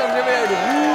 Sam Rivera.